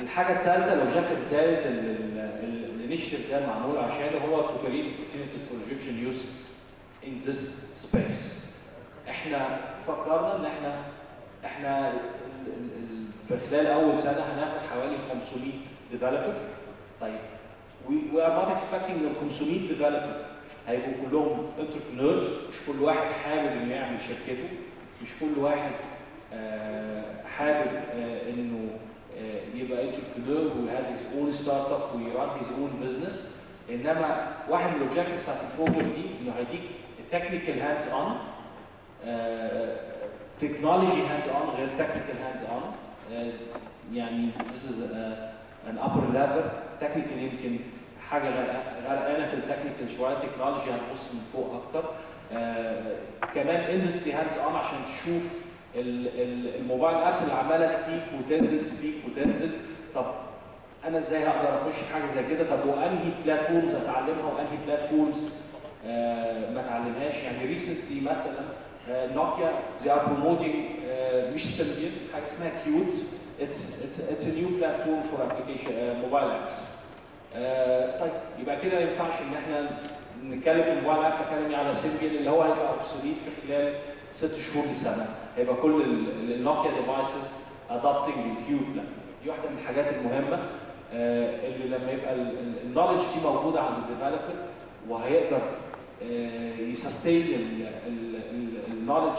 الحاجة الثالثه ال objective الثالث ال initiative ده معمول عشان هو to create opportunity for youth in this space. إحنا فكرنا إن إحنا إحنا في خلال أول سنة هناخد حوالي 500 developer طيب we are not expecting إن ال 500 developer هيبقوا كلهم entrepreneurs مش كل واحد حابب إنه يعمل شركته. مش كل واحد آه، حابب آه، إنه آه، يبقى entrepreneur و has his own startup و run his own business انما واحد من ال objectives بتاعت ال program دي انه هيديك ال technical hands-on technology hands-on غير technical hands-on يعني this is an upper level. technical يمكن حاجة غرق- غرقانة في ال technical شوية. technology هنبص من فوق أكتر. آه، كمان industry hands-on عشان تشوف ال mobile apps اللي عمالة ت peak وتنزل ت peak وتنزل. طب أنا إزاي هقدر أخش في حاجة زي كده؟ طب وأنهي platforms أتعلمها وأنهي platforms آه ما اتعلمهاش. يعني recently مثلا نوكيا are promoting آه مش Symbian حاجة اسمها Qt it's a new platform for application آه mobile apps طيب يبقى كده ما ينفعش إن إحنا نتكلم في ال mobile apps academy على Symbian اللي هو هيبقى obsolete في خلال ست شهور لسنه هيبقى كل ال- النوكيا devices adopting ال Qt لا دي واحدة من الحاجات المهمة آه، اللي لما يبقى ال knowledge دي موجودة عند ال developer وهيقدر ي sustain ال knowledge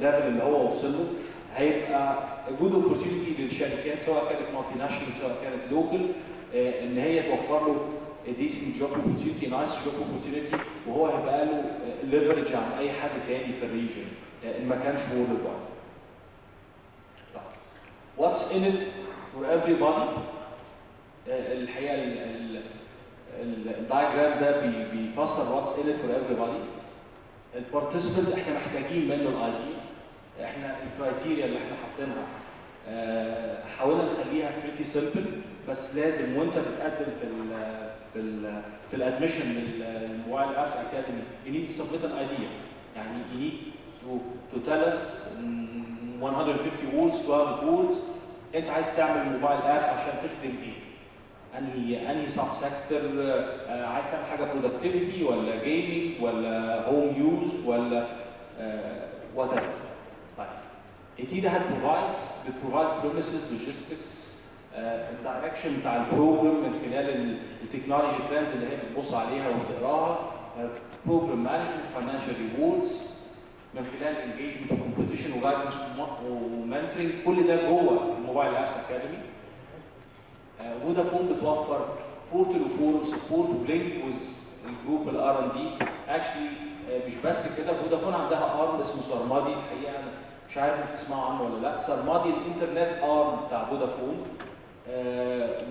level اللي هو وصل له. هيبقى good opportunity للشركات سواء كانت multinational سواء كانت local إن هي توفر له decent job opportunity nice job opportunity وهو هيبقى له leverage عن أي حد تاني في ال region. إن ما كانش worldwide. What's in it for everybody آه، الحقيقة ال- ال- ال- ال diagram ده بي- بيفسر what's in it for everybody. ال participant إحنا محتاجين منه ال idea إحنا ال criteria اللي إحنا حاطينها. آه، حاولنا نخليها pretty simple بس لازم وانت بتقدم في ال في ال في ال admission لل mobile apps academy you need to an idea يعني need to to tell us mm, 150 words 12 words انت عايز تعمل mobile apps عشان تخدم إيه؟ انهي انهي sub-sector عايز تعمل حاجة productivity ولا gaming ولا home use ولا whatever طيب. أكيد هت provide بت provide premises logistics ال direction بتاع ال program من خلال ال technology trends اللي هي بتبص عليها وتقراها program management financial rewards من خلال engagement و competition و guidance و mentoring كل ده جوه ال mobile apps academy فودافون بتوفر portal و forum support وب link with ال group ال R&D actually مش بس كده فودافون عندها arm اسمه سرمادي الحقيقة مش عارف تسمعوا عنه ولا لأ. سرمادي الإنترنت arm بتاع فودافون آه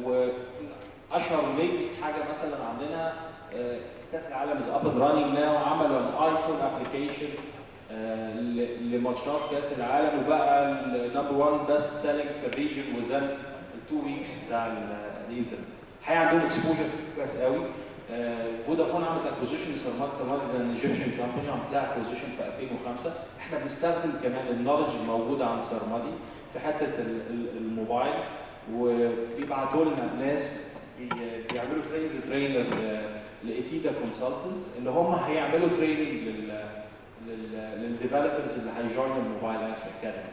وأشهر latest حاجة مثلا عندنا آه كأس العالم is up and running now عملوا an iPhone application لماتشات كأس العالم وبقى ال number 1 best selling في ال region within ال two weeks بتاع الانترنت الحقيقة عندهم exposure كويس قوي. آه، فودافون عملت acquisition لسرمات سرمات زي Egyptian company عملت لها acquisition في 2005 إحنا بنستخدم كمان ال knowledge الموجودة عند سرمادي في حتة ال- ال- الموبايل. وبيبعتوا لنا ناس بي- بيعملوا training trainer ل ITIDA consultants اللي هم هيعملوا training لل لل developers اللي هي join وا ال mobile apps academy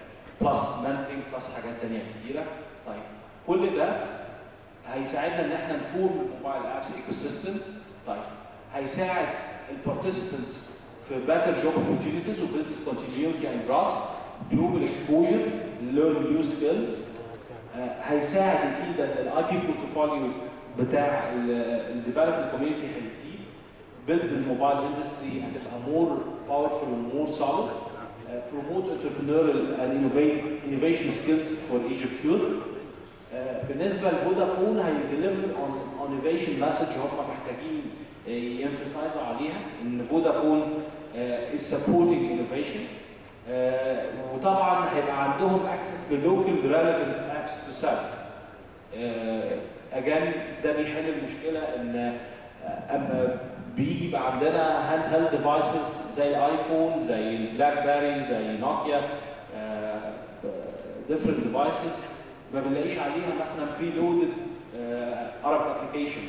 plus mentoring plus حاجات ثانية كتيرة. طيب كل ده هيساعدنا إن إحنا ن form ال mobile apps ecosystem طيب هيساعد ال participants في better job opportunities و business continuity and growth exposure learn new skills. آه، هيساعد أكيد ان ال IP portfolio بتاع ال development community هيزيد. Build ال mobile industry هتبقى more powerful و more promote entrepreneurial and innovate, innovation skills for Egypt youth. آه، بالنسبة لفودافون هي deliver own innovation message هم محتاجين ي emphasize وا عليها. إن فودافون is supporting innovation وطبعا هيبقى عندهم access لل local relevant apps to sell again ده بيحل المشكلة إن آه، أما بيجي يبقى عندنا handheld devices زي ال iPhone زي ال BlackBerry زي نوكيا different devices ما بنلاقيش عليها مثلا preloaded Arab application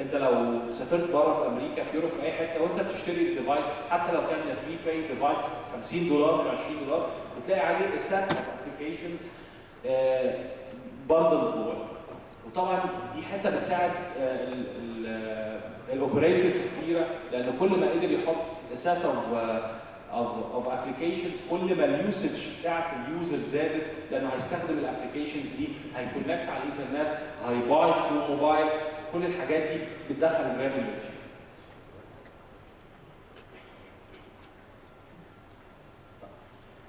انت لو سافرت بره في أمريكا في Europe في اي حتة وانت بتشتري ال device حتى لو كان prepaid device 50 دولار ب 20 دولار بتلاقي عليه set applications bundle جوه وطبعا دي حتة بتساعد ال operators كتيرة لأن كل ما قدر يحط set of of, applications كل ما ال usage بتاعت ال user زادت لأنه هيستخدم ال applications دي هي connect على الإنترنت هي pay through mobile كل الحاجات دي بتدخل ال revenue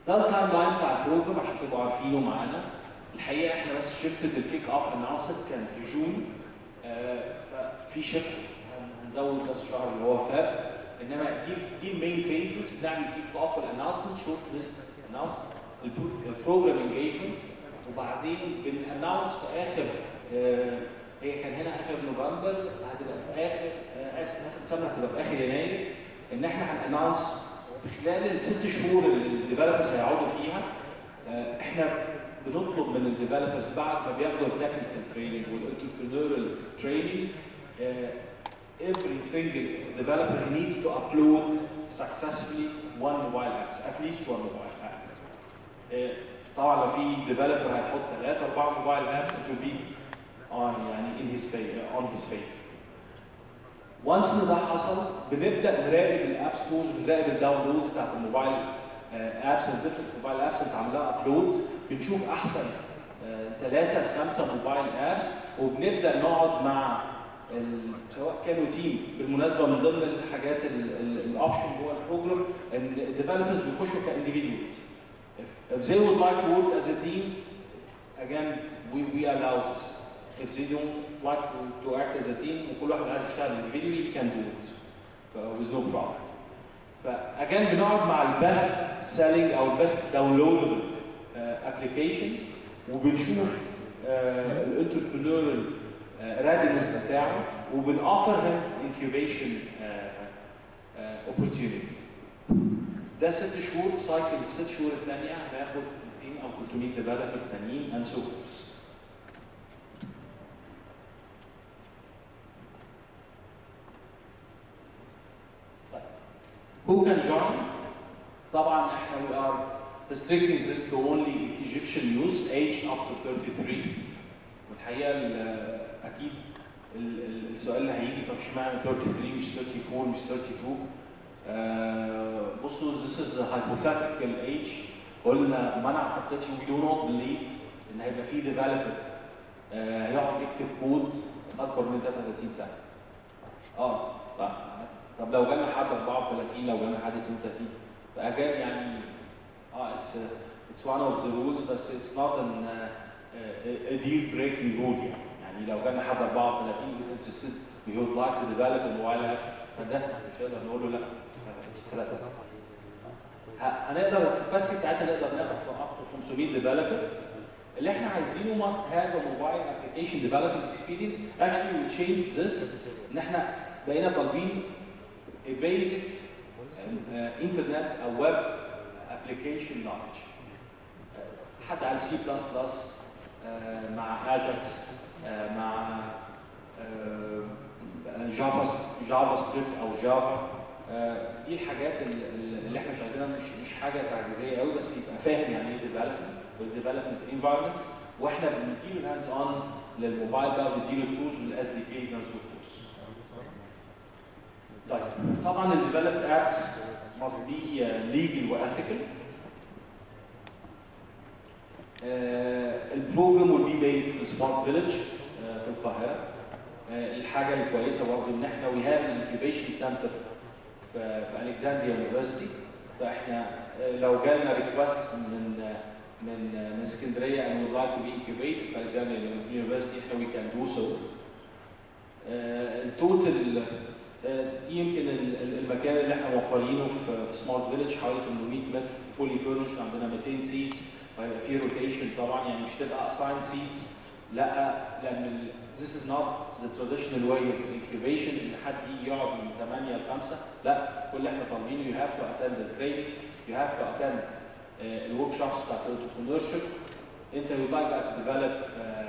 ده ال timeline بتاع ال program عشان تبقوا عارفينه معانا. الحقيقة إحنا بس shift ال kick off announced كان في June آه ففي shift هنزود بس شهر اللي هو Feb إنما دي دي ال main phases بنعمل kick off ال announcement short list announcement ال program engagement وبعدين بن announce في آخر آه هي كان هنا آخر نوفمبر هتبقى في آخر آه آخر سنة هتبقى في آخر يناير إن إحنا هن announce في خلال الست شهور اللي ال developers هيقعدوا فيها آه إحنا بنطلب من ال developers بعد ما بياخدوا ال technical training وال entrepreneurial training everything the developer needs to upload successfully one mobile apps, at least one mobile app. Uh, طبعا لو في developer هيحط ثلاثة أربعة mobile apps it will be on يعني in his favor on his favor. once ان ده حصل بنبدأ نراقب ال app stores بنراقب ال downloads بتاعت ال mobile apps ال different mobile apps اللي عاملاها upload بنشوف أحسن ثلاثة لخمسة mobile apps وبنبدأ نقعد مع سواء كانوا team بالمناسبة من ضمن الحاجات ال option جوه ال program إن ال developers بيخشوا ك individuals if they would like to work as a team again we we allow this. To, to act as a team وكل واحد عايز يشتغل individually you can do it with no problem. بنقعد مع ال best selling أو ال best downloadable application وبنشوف ال entrepreneurial readiness بتاعه وبنوفر لهم incubation opportunity ده ست شهور cycle الست شهور الثانية هناخد 200 أو 300 developer تانيين and so Who can join? طبعا إحنا we are restricting this to only Egyptian youth aged up to 33 والحقيقة أكيد السؤال اللي هيجي طب اشمعنى 33 مش 34 مش 32 آه بصوا this is a hypothetical age قلنا ما نعتقدش we do not believe ان هيبقى في آه هيقعد يكتب كود اكبر من 33 سنه آه طب طب لو جانا حد 34 لو جانا حد 32 فأجاب يعني آه it's it's one of the rules بس it's not a deal breaking rule يعني. يعني لو جانا حد 34 بس انت we would like to develop ال mobile apps فده مش هنقدر نقول له لا هنقدر ال capacity بتاعتنا نقدر ناخد أكتر 500 developer اللي إحنا عايزينه must have mobile application development experience actually we change this إن إحنا بقينا طالبين basic uh, internet أو web application knowledge. حد على سي بلس بلس مع AJAX مع Java JavaScript أو Java دي الحاجات اللي إحنا مش عايزينها مش مش حاجة تعجيزية قوي بس يبقى فاهم يعني إيه development وال development environment وإحنا بنديله ال hands-on للموبايل بقى وبنديله ال tools وال SDKs طيب طبعا ال developed apps must be و ethical. Uh, ال program will be based في Smart Village في القاهرة. Uh, الحاجة الكويسة برضه إن إحنا have an incubation center في, Alexandria University فإحنا لو جالنا request من من من إسكندرية and would like to be incubated في Alexandria University إحنا we can do so. ال total يمكن المكان اللي إحنا موفرينه في Smart Village حوالي 800 متر fully furnished عندنا 200 seats وهيبقى في rotation طبعا يعني مش تبقى assigned seats لا لأن this is not the traditional way of incubation إن حد يجي يقعد من 8 ل 5 لا كل اللي إحنا طالبينه you have to attend the training you have to attend ال workshops بتاعت ال entrepreneurship انت would like to develop uh,